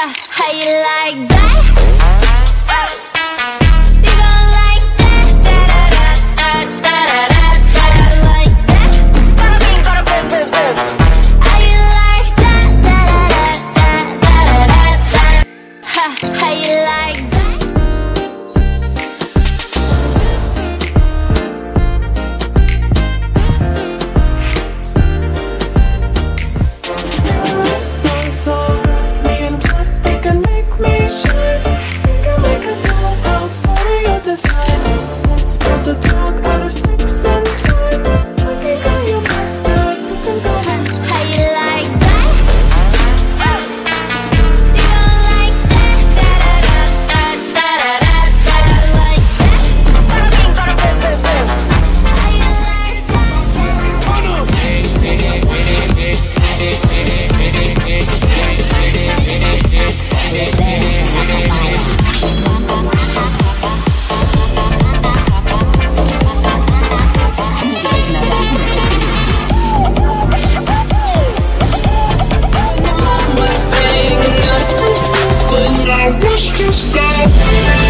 How you like that? got her sexing. just to.